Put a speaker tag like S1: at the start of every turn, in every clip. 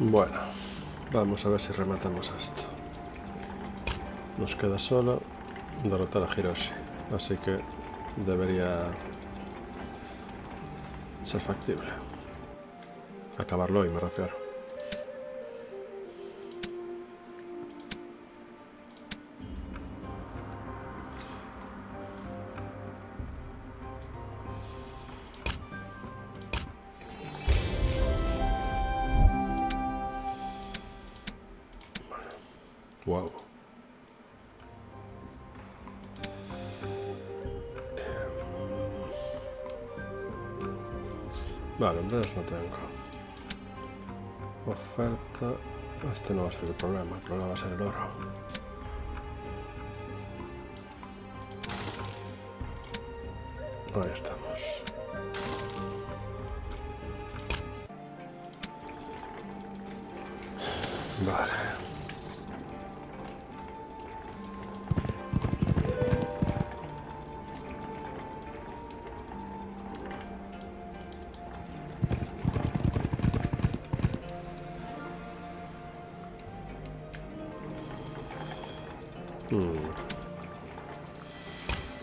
S1: Bueno, vamos a ver si rematamos esto. Nos queda solo derrotar a Hiroshi, así que debería ser factible. Acabarlo hoy, me refiero. Este no va a ser el problema, el problema va a ser el oro. Ahí estamos.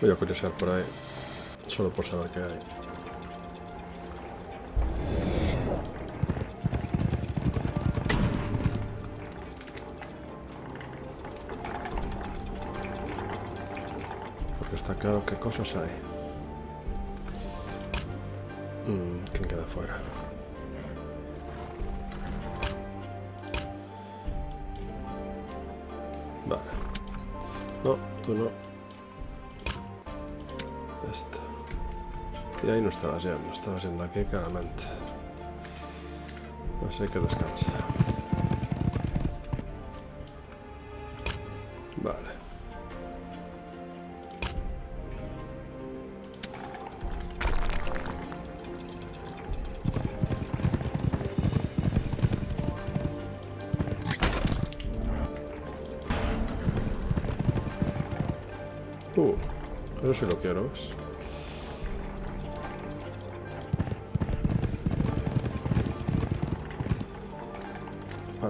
S1: Voy a curiosear por ahí, solo por saber qué hay. Porque está claro qué cosas hay. Hmm, ¿Quién queda fuera? Vale. No, tú no. Y ahí no estabas yendo, estabas yendo aquí claramente. Así que descansa. Vale. Uh, eso sí lo quiero, ¿ves?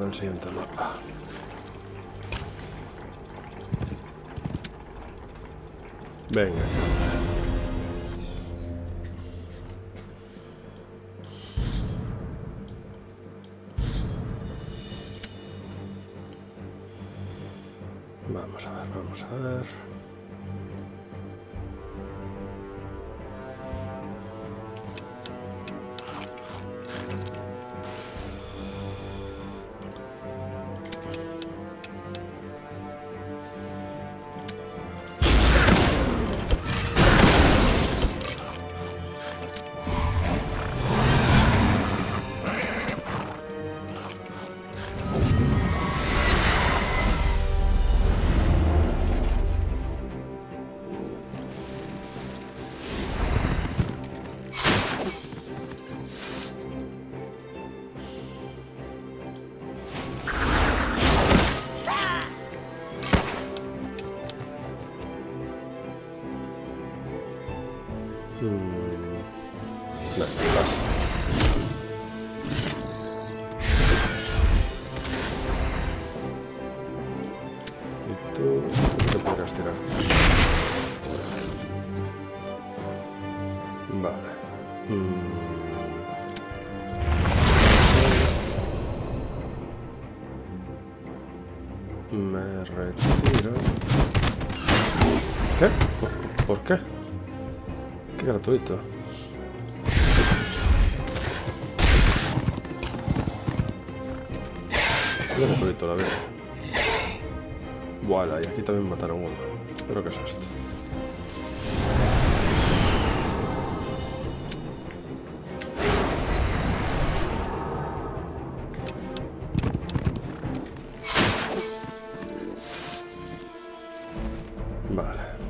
S1: Para el siguiente mapa. Venga. Vamos a ver, vamos a ver. Gratuito. Qué gratuito la vida. Voilà, y aquí también mataron uno. ¿Pero qué es esto? Vale.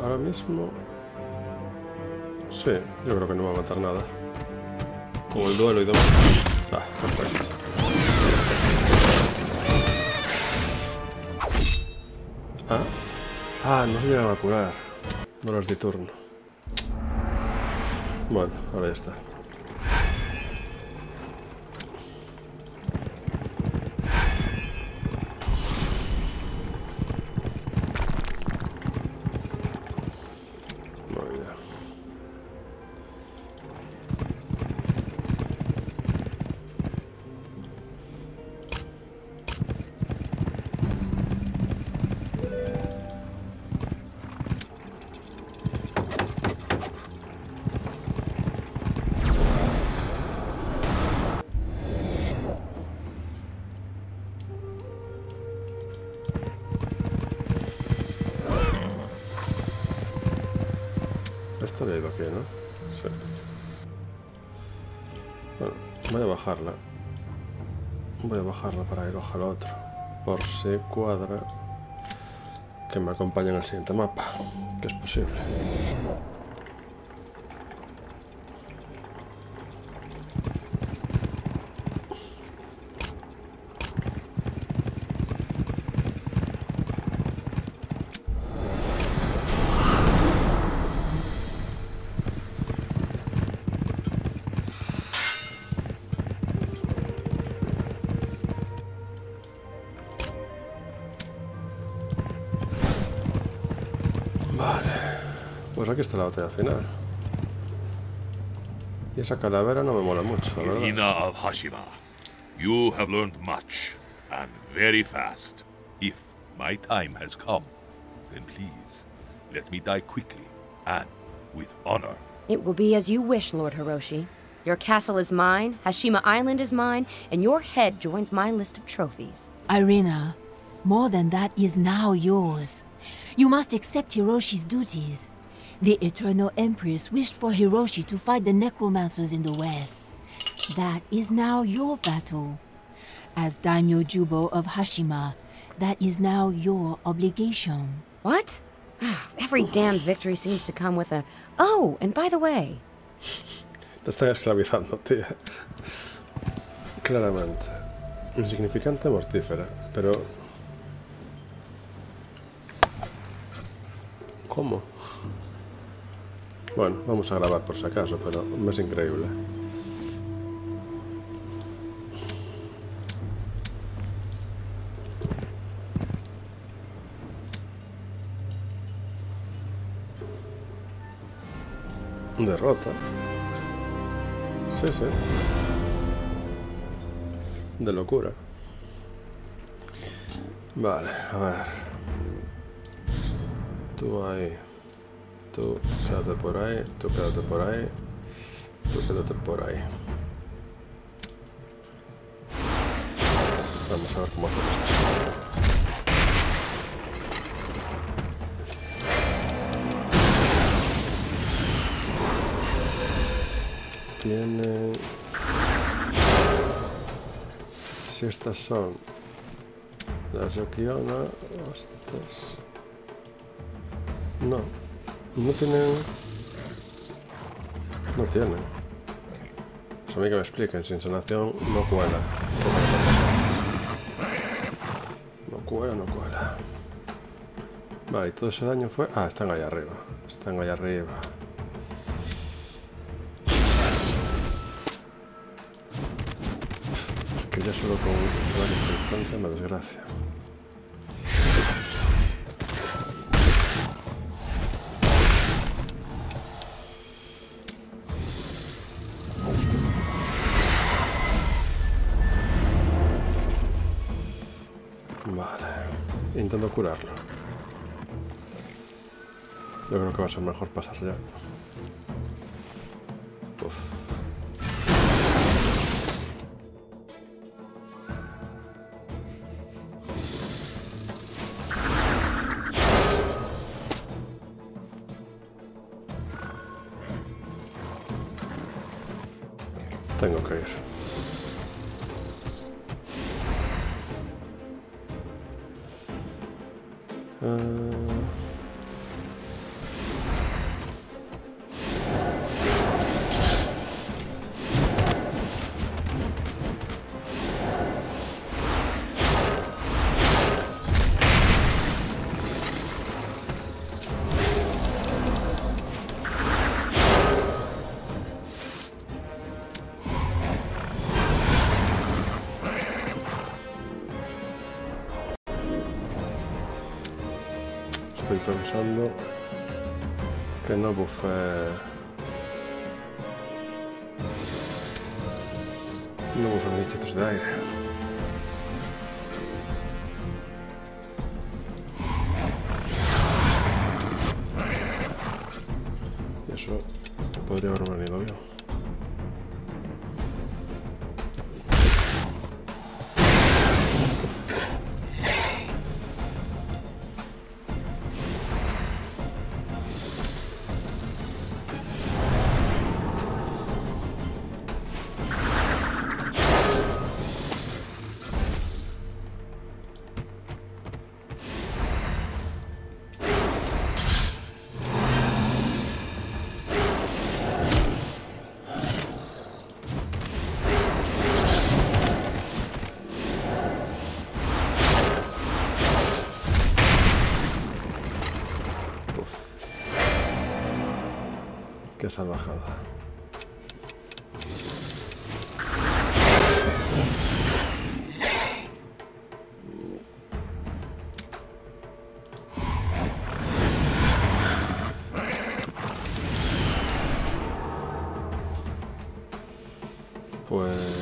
S1: Ahora mismo... Sí, yo creo que no va a matar nada. Con el duelo y demás. Ah, perfecto. Ah, ah no se llegan a curar. No los di turno. Bueno, ahora ya está. Esta había ido aquí, ¿no? Sí. Bueno, voy a bajarla. Voy a bajarla para que coja el otro. Por si cuadra que me acompañe en el siguiente mapa, que es posible. Aquí está la batalla final. Y esa calavera no me mola mucho, la ¿verdad?
S2: Irina of Hashima, you have learned much, and very fast. If my time has come, then please, let me die quickly, and with honor.
S3: It will be as you wish, Lord Hiroshi. Your castle is mine, Hashima Island is mine, and your head joins my list of trophies.
S4: Irina, more than that is now yours. You must accept Hiroshi's duties. The Eternal Empress wished for Hiroshi to fight the necromancers in the west. That is now your battle. As Daimyo Jubo of Hashima, that is now your obligation.
S3: What? Ah, Every damned victory seems to come with a. Oh, and by the way,
S1: Te están esclavizando, tía. Claramente. Insignificante mortífera, pero... ¿Cómo? Bueno, vamos a grabar por si acaso, pero es increíble. Derrota. Sí, sí. De locura. Vale, a ver. Tú ahí. Tú quédate por ahí. Tú quédate por ahí. Tú quédate por ahí. Vamos a ver cómo hacemos. Tiene... Si estas son las Yokiona, estas... No, no tienen... No tienen. Pues a mí que me expliquen, sin sanación no cuela. No cuela, no cuela. Vale, y todo ese daño fue... Ah, están allá arriba. Están allá arriba. Es que ya solo con un daño por distancia me desgracia. Vale. Intento curarlo. Yo creo que va a ser mejor pasar ya. Uf. pensando que no bufé no buffet de aire. Salvajada. Pues...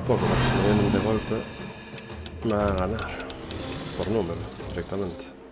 S1: poco a poco, de golpe me van a ganar. Por número, directamente.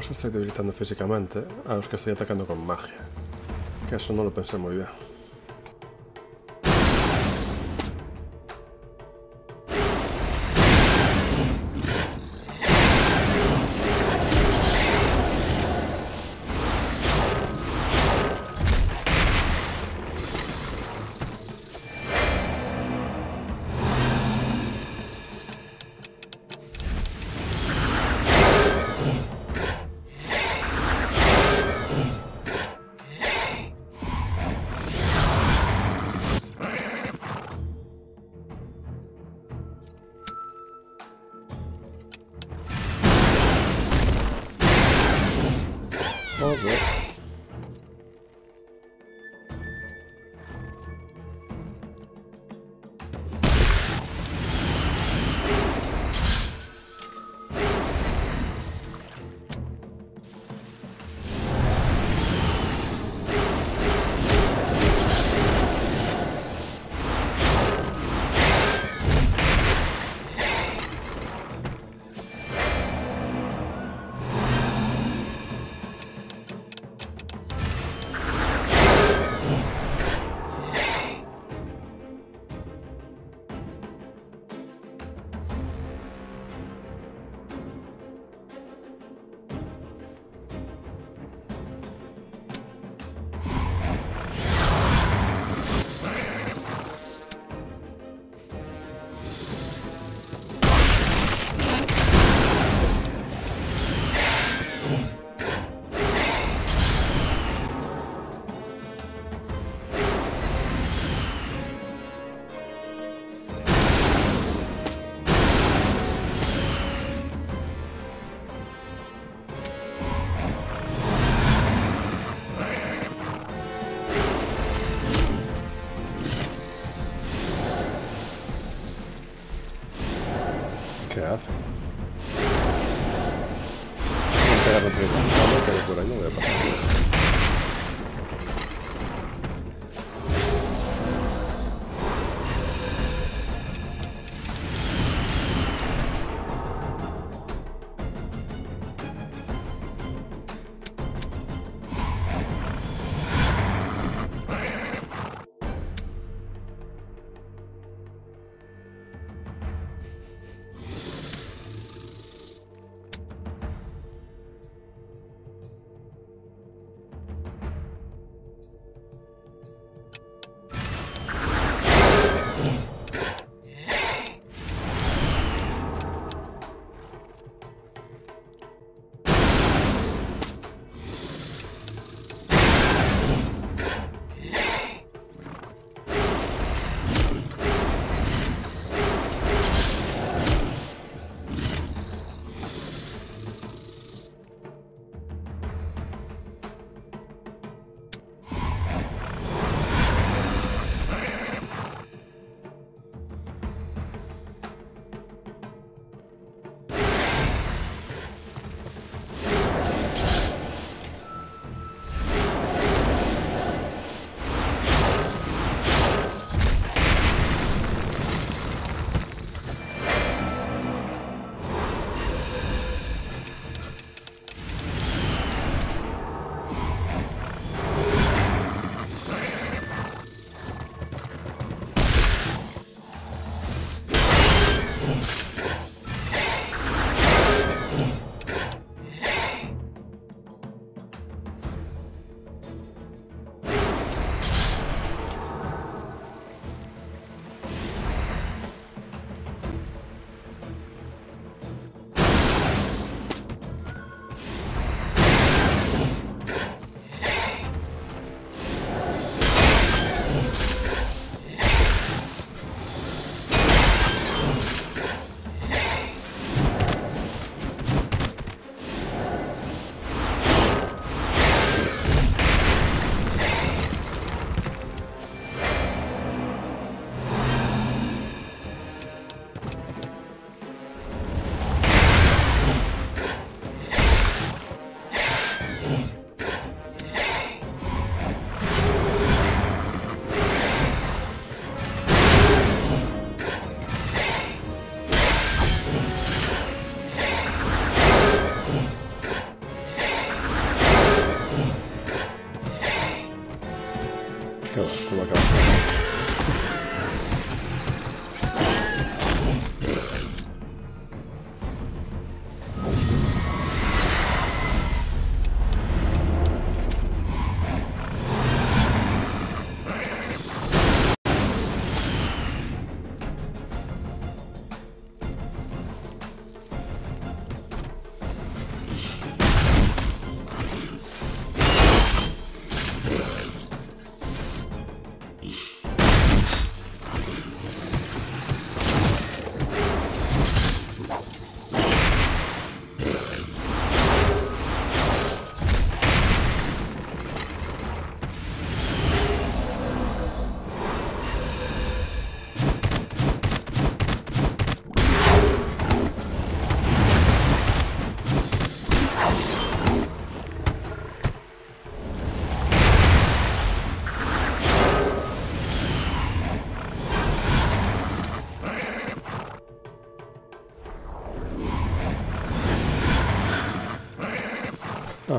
S1: Que estoy debilitando físicamente a los que estoy atacando con magia. Que eso no lo pensé muy bien.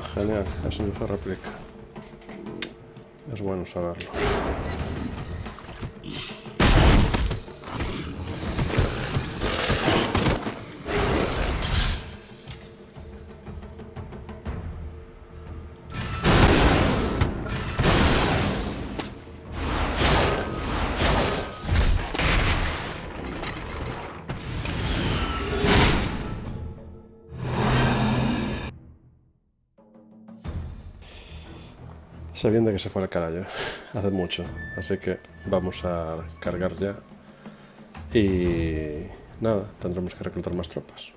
S1: Genial, eso no se replica. Es bueno saberlo. Sé bien de que se fue al carajo, hace mucho, así que vamos a cargar ya y nada, tendremos que reclutar más tropas.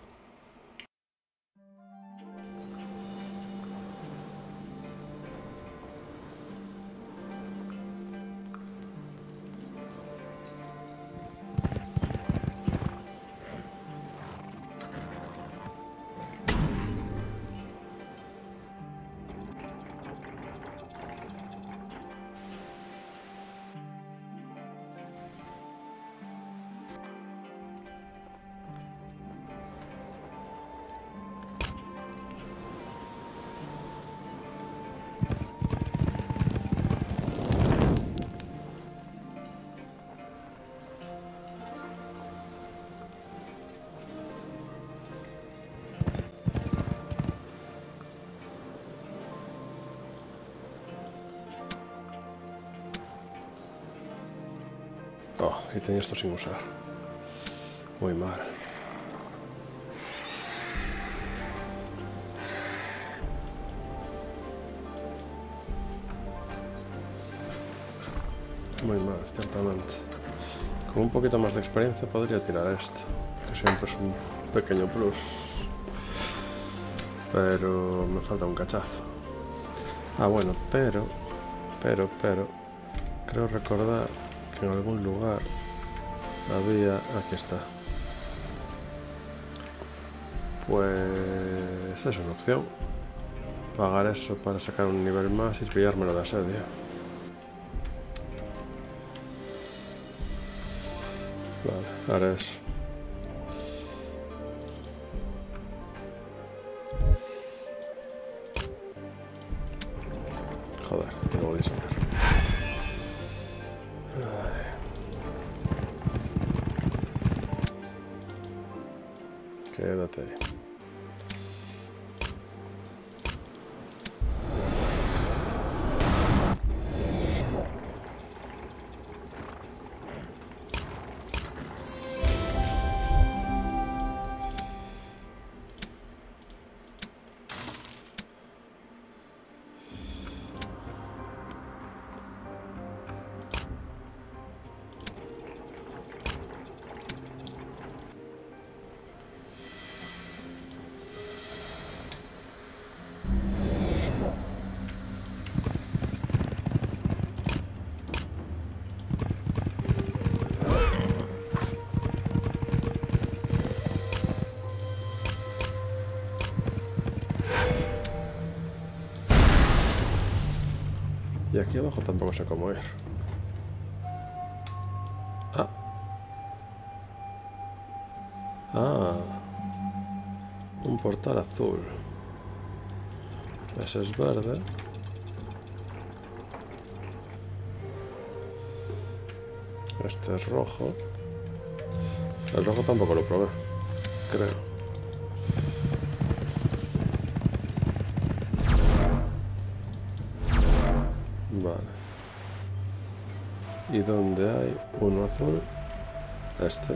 S1: Y tenía esto sin usar. Muy mal. Muy mal, ciertamente. Con un poquito más de experiencia podría tirar esto, que siempre es un pequeño plus. Pero me falta un cachazo. Ah, bueno, pero, pero, pero, creo recordar que en algún lugar había... Aquí está. Pues es una opción. Pagar eso para sacar un nivel más y pillármelo de asedio. Vale, haré eso. Y aquí abajo tampoco sé cómo ir. Ah. Ah. Un portal azul. Ese es verde. Este es rojo. El rojo tampoco lo probé, creo. ¿Y dónde hay uno azul? Este.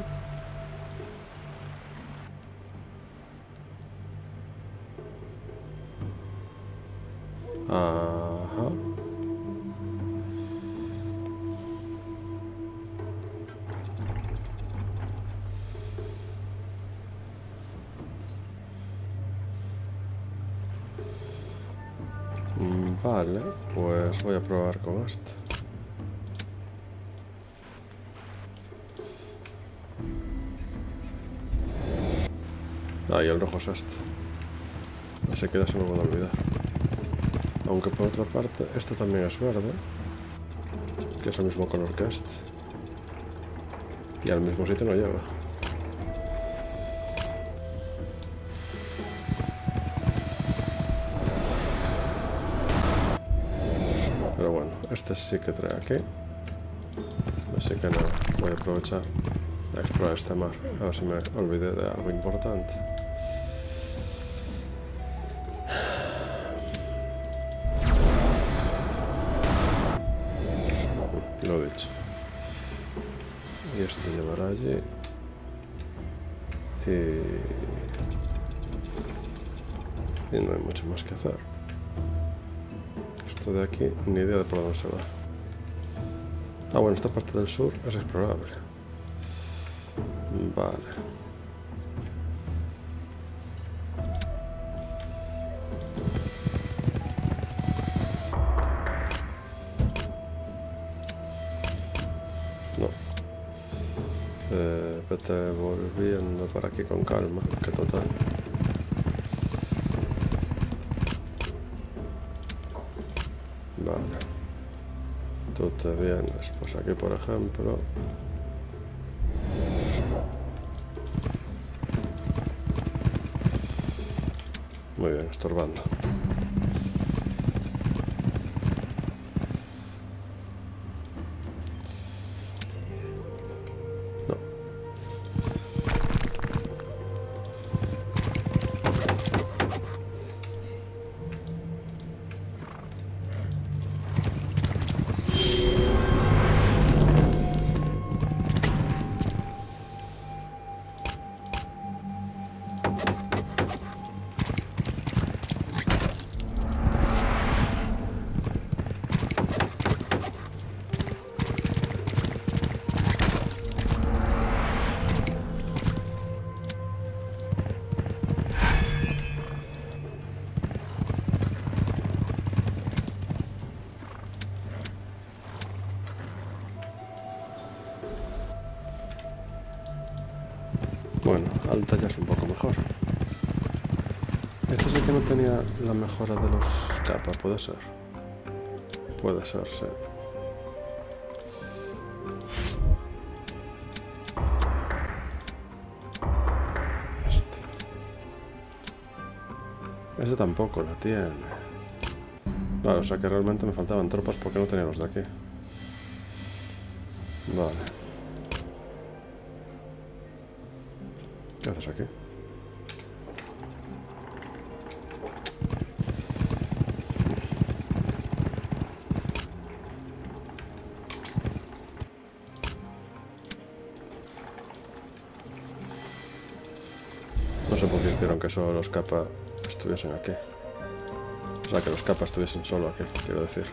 S1: Ajá. Vale, pues voy a probar con este. Ah, y el rojo es este. Así que ya se me van a olvidar. Aunque por otra parte, este también es verde. Que es el mismo color que este. Y al mismo sitio no lleva. Pero bueno, este sí que trae aquí. Así que nada, voy a aprovechar a explorar este mar. A ver si me olvidé de algo importante. Hacer. Esto de aquí, ni idea de por dónde se va. Ah, bueno, esta parte del sur es explorable. Vale. No. Eh, vete volviendo por aquí con calma, que total. Vale. Tú te vienes, pues aquí por ejemplo. Muy bien, estorbando. Alta ya es un poco mejor. Este sí que no tenía la mejora de los capas, puede ser. Puede ser, sí. Este. Este tampoco la tiene. Vale, o sea que realmente me faltaban tropas porque no tenía los de aquí. Solo los capas estuviesen aquí. O sea, que los capas estuviesen solo aquí, quiero decir.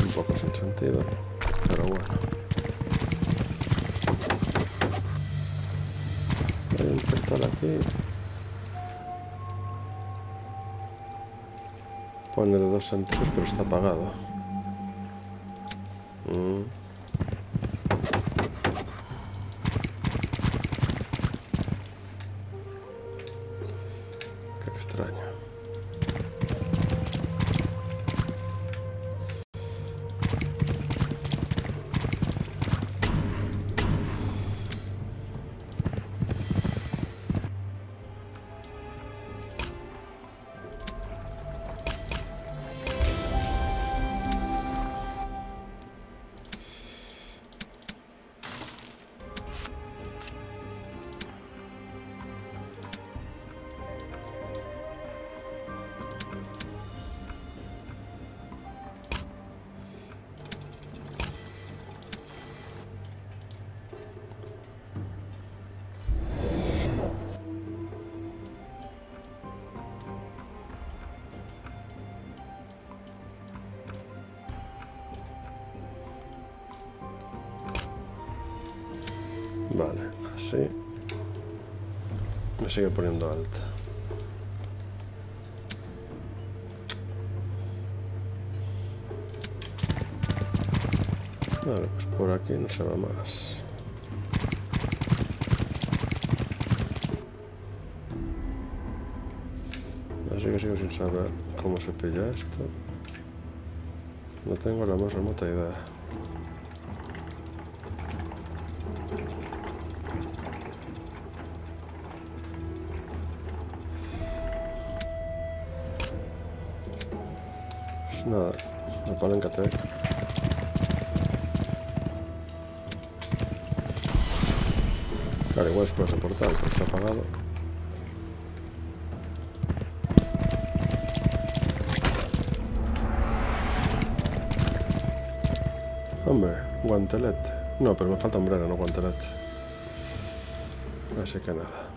S1: Un poco sin sentido, pero bueno. Hay un portal aquí. Pone de dos sentidos, pero está apagado. Mm. Vale, así. Me sigue poniendo alta. Vale, pues por aquí no se va más. Así que sigo sin saber cómo se pilla esto. No tengo la más remota idea. No, pero me falta hombrera, no guantelete. Así que nada.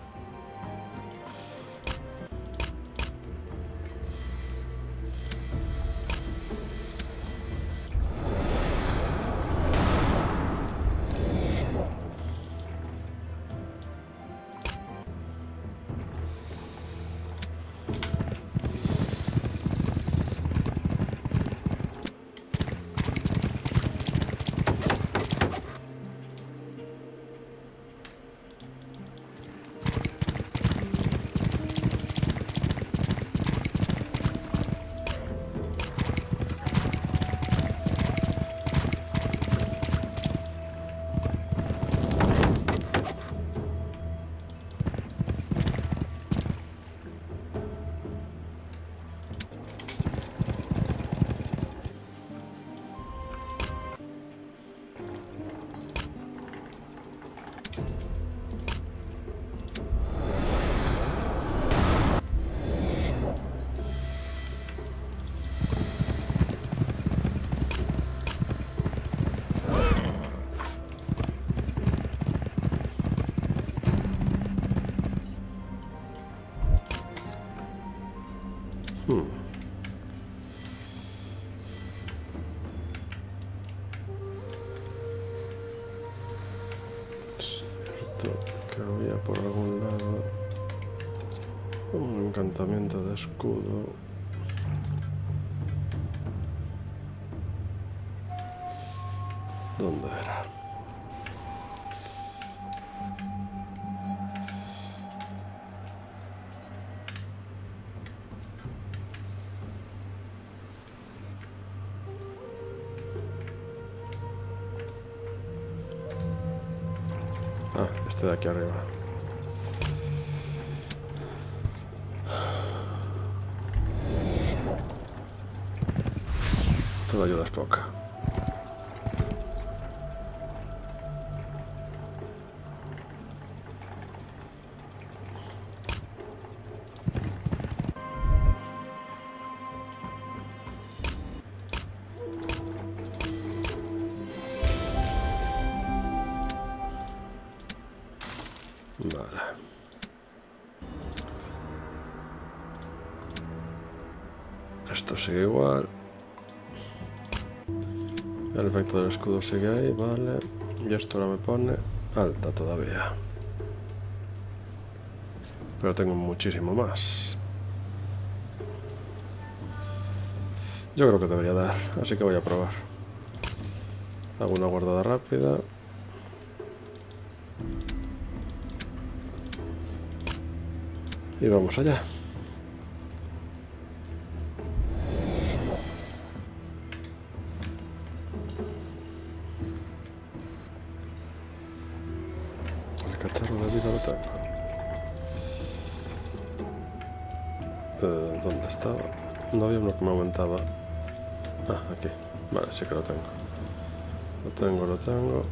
S1: Escudo. ¿Dónde era? Ah, este de aquí arriba. Toda ayuda es poca. Vale. Esto sigue igual. El efecto del escudo sigue ahí, vale. Y esto ahora me pone alta todavía. Pero tengo muchísimo más. Yo creo que debería dar, así que voy a probar. Hago una guardada rápida. Y vamos allá. Tengo, lo tengo.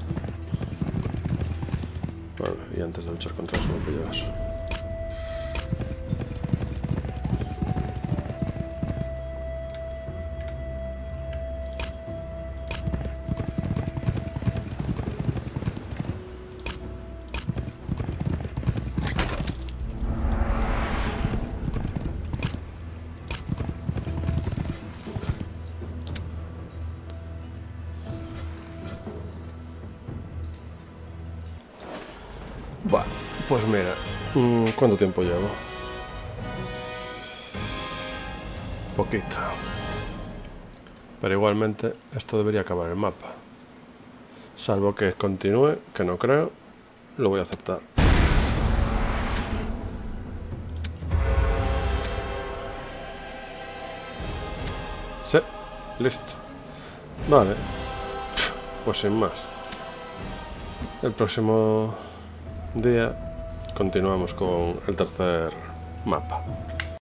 S1: Bueno, y antes de luchar contra eso me pillo. Tiempo llevo? Poquito. Pero igualmente esto debería acabar el mapa. Salvo que continúe, que no creo, lo voy a aceptar. Sí, listo. Vale. Pues sin más. El próximo día continuamos con el tercer mapa.